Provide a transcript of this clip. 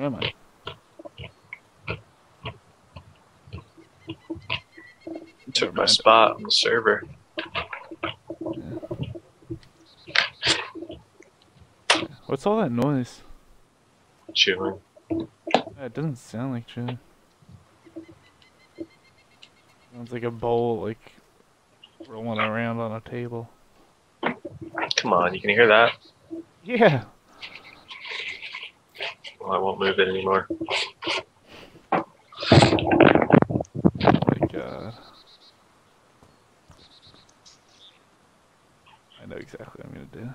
Where am I? You took my spot on the server. What's all that noise? Chewing. Yeah, it doesn't sound like chewing. Sounds like a bowl, like rolling around on a table. Come on, you can hear that. Yeah. I won't move it anymore. Oh my god. I know exactly what I'm gonna do.